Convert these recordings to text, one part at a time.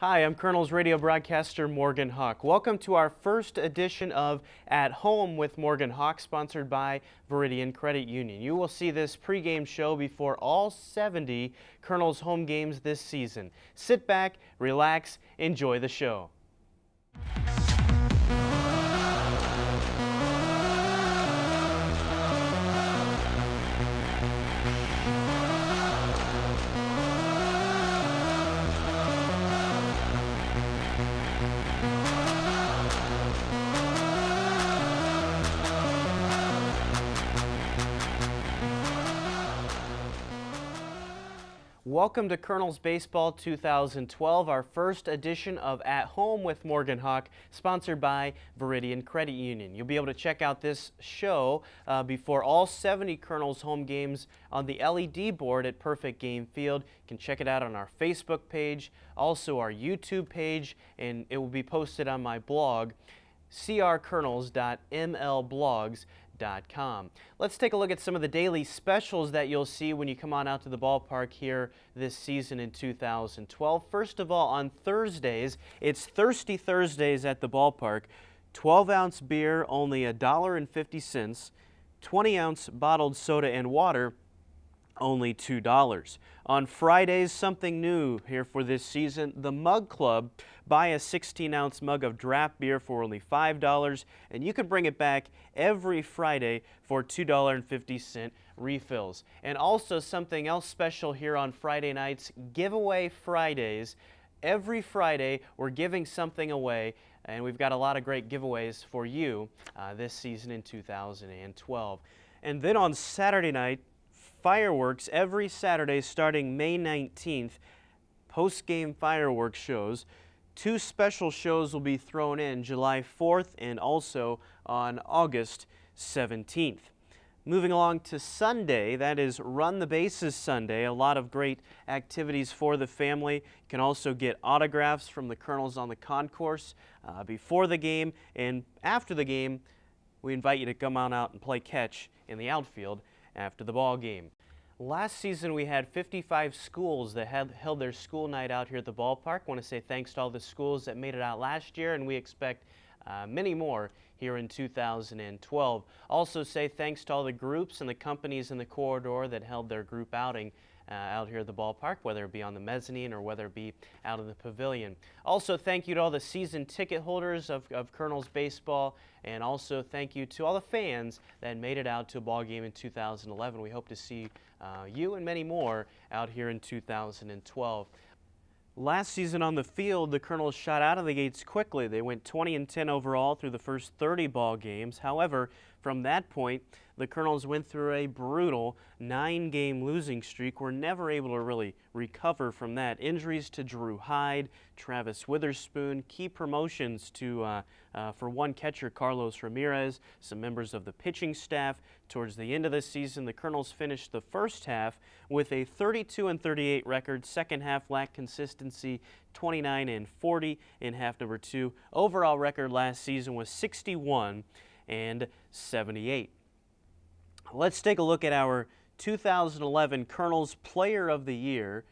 Hi, I'm Kernels radio broadcaster Morgan Hawk. Welcome to our first edition of At Home with Morgan Hawk, sponsored by Veridian Credit Union. You will see this pregame show before all 70 Kernels home games this season. Sit back, relax, enjoy the show. Welcome to Kernels Baseball 2012, our first edition of At Home with Morgan Hawk, sponsored by Veridian Credit Union. You'll be able to check out this show uh, before all 70 Kernels home games on the LED board at Perfect Game Field. You can check it out on our Facebook page, also our YouTube page, and it will be posted on my blog Let's take a look at some of the daily specials that you'll see when you come on out to the ballpark here this season in 2012. First of all, on Thursdays, it's Thirsty Thursdays at the ballpark. 12 ounce beer, only $1.50. 20 ounce bottled soda and water, only $2. On Fridays, something new here for this season, the Mug Club. Buy a 16 ounce mug of draft beer for only $5, and you can bring it back every Friday for $2.50 refills. And also, something else special here on Friday nights giveaway Fridays. Every Friday, we're giving something away, and we've got a lot of great giveaways for you uh, this season in 2012. And then on Saturday night, fireworks every Saturday starting May 19th, post game fireworks shows. Two special shows will be thrown in July 4th and also on August 17th. Moving along to Sunday, that is Run the Bases Sunday. A lot of great activities for the family. You can also get autographs from the Kernels on the concourse uh, before the game and after the game. We invite you to come on out and play catch in the outfield after the ball game. Last season, we had 55 schools that had held their school night out here at the ballpark. Want to say thanks to all the schools that made it out last year, and we expect uh, many more here in 2012. Also say thanks to all the groups and the companies in the corridor that held their group outing uh, out here at the ballpark, whether it be on the mezzanine or whether it be out in the pavilion. Also, thank you to all the season ticket holders of, of Kernels Baseball, and also thank you to all the fans that made it out to a ball game in 2011. We hope to see uh, you and many more out here in 2012. Last season on the field, the Kernels shot out of the gates quickly. They went 20 and 10 overall through the first 30 ball games. However, from that point, the Kernels went through a brutal nine game losing streak. Were never able to really recover from that. Injuries to Drew Hyde, Travis Witherspoon, key promotions to uh, uh, for one catcher, Carlos Ramirez, some members of the pitching staff. Towards the end of the season, the Kernels finished the first half with a 32 and 38 record. Second half lacked consistency, 29 and 40 in half number two. Overall record last season was 61 and 78. Let's take a look at our 2011 Kernels Player of the Year.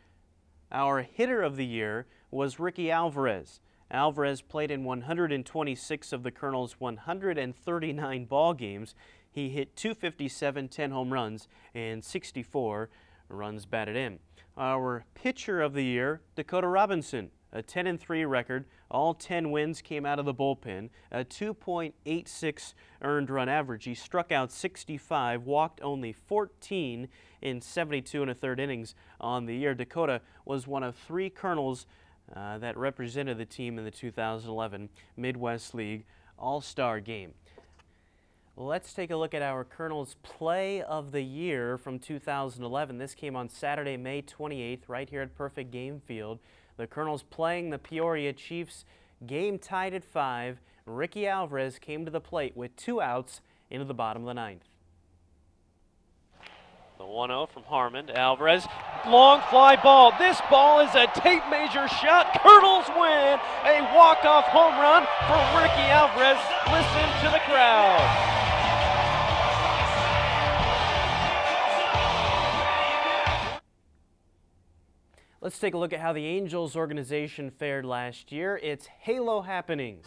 Our hitter of the year was Ricky Alvarez. Alvarez played in 126 of the Kernels' 139 ball games. He hit 257, 10 home runs, and 64 runs batted in. Our pitcher of the year, Dakota Robinson a 10 and 3 record. All 10 wins came out of the bullpen. A 2.86 earned run average. He struck out 65, walked only 14 in 72 and a third innings on the year. Dakota was one of three Kernels uh, that represented the team in the 2011 Midwest League All-Star Game. Let's take a look at our Kernels Play of the Year from 2011. This came on Saturday, May 28th, right here at Perfect Game Field. The Kernels playing the Peoria Chiefs. Game tied at five. Ricky Alvarez came to the plate with two outs into the bottom of the ninth. The 1-0 from Harmon. Alvarez, long fly ball. This ball is a tape measure shot. Kernels win. A walk-off home run for Ricky Alvarez. Listen to the crowd. Let's take a look at how the Angels organization fared last year. It's Halo Happenings.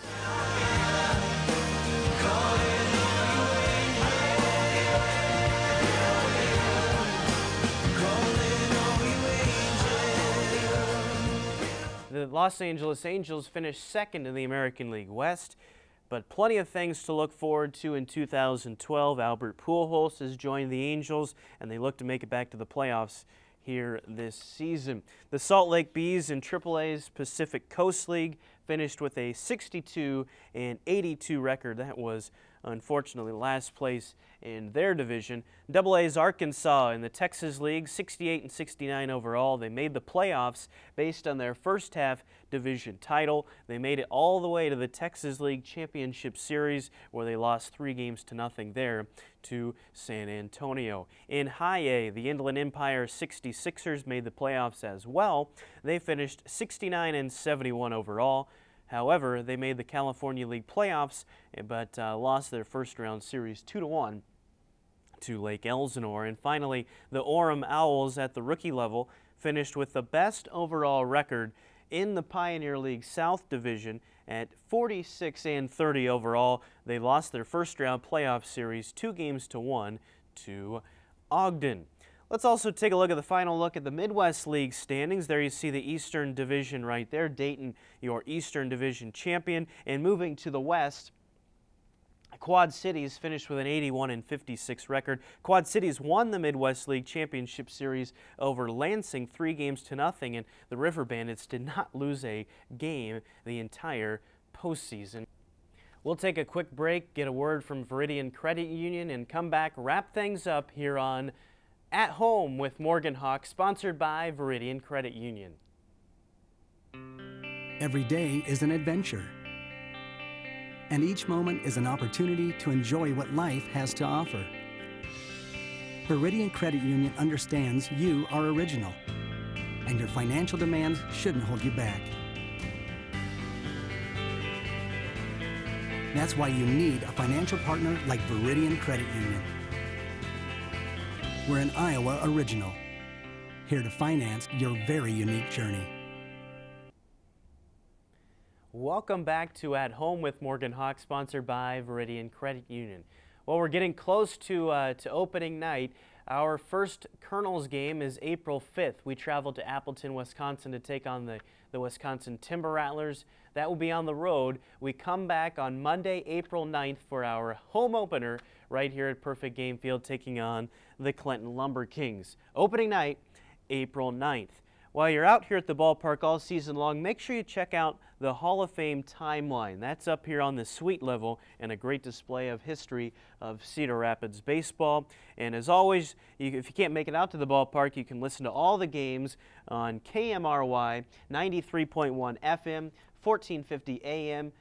The Los Angeles Angels finished second in the American League West, but plenty of things to look forward to in 2012. Albert Pujols has joined the Angels, and they look to make it back to the playoffs here this season. The Salt Lake Bees in AAA's Pacific Coast League finished with a 62 and 82 record. That was unfortunately last place in their division. Double A's Arkansas in the Texas League, 68 and 69 overall. They made the playoffs based on their first half division title. They made it all the way to the Texas League Championship Series where they lost three games to nothing there to San Antonio. In High A, the Inland Empire 66ers made the playoffs as well. They finished 69 and 71 overall. However, they made the California League playoffs, but uh, lost their first round series 2 to 1 to Lake Elsinore. And finally, the Orem Owls at the rookie level finished with the best overall record in the Pioneer League South Division at 46 and 30 overall. They lost their first round playoff series 2 games to 1 to Ogden. Let's also take a look at the final look at the Midwest League standings. There you see the Eastern Division right there. Dayton, your Eastern Division champion. And moving to the West, Quad Cities finished with an 81 and 56 record. Quad Cities won the Midwest League Championship Series over Lansing three games to nothing, and the River Bandits did not lose a game the entire postseason. We'll take a quick break, get a word from Veridian Credit Union, and come back, wrap things up here on at Home with Morgan Hawk, sponsored by Veridian Credit Union. Every day is an adventure. And each moment is an opportunity to enjoy what life has to offer. Veridian Credit Union understands you are original, and your financial demands shouldn't hold you back. That's why you need a financial partner like Veridian Credit Union. We're an Iowa original, here to finance your very unique journey. Welcome back to At Home with Morgan Hawk, sponsored by Veridian Credit Union. Well, we're getting close to, uh, to opening night. Our first Kernels game is April 5th. We travel to Appleton, Wisconsin to take on the, the Wisconsin Timber Rattlers. That will be on the road. We come back on Monday, April 9th for our home opener right here at Perfect Game Field taking on the Clinton Lumber Kings. Opening night, April 9th. While you're out here at the ballpark all season long, make sure you check out the Hall of Fame timeline. That's up here on the suite level and a great display of history of Cedar Rapids baseball. And as always, you, if you can't make it out to the ballpark, you can listen to all the games on KMRY 93.1 FM, 1450 AM,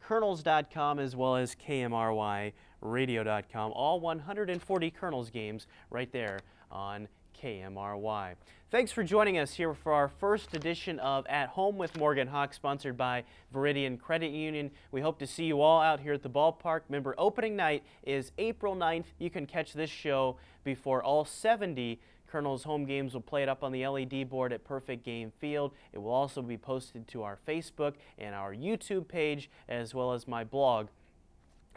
Kernels.com, as well as KMRY KMRYRadio.com. All 140 Kernels games right there on KMRY. Thanks for joining us here for our first edition of At Home with Morgan Hawk, sponsored by Veridian Credit Union. We hope to see you all out here at the ballpark. Remember, opening night is April 9th. You can catch this show before all 70 Kernels home games will play it up on the LED board at Perfect Game Field. It will also be posted to our Facebook and our YouTube page, as well as my blog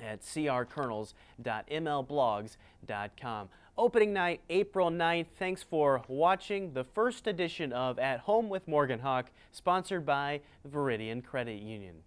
at crkernels.mlblogs.com. Opening night, April 9th. Thanks for watching the first edition of At Home with Morgan Hawk, sponsored by Veridian Credit Union.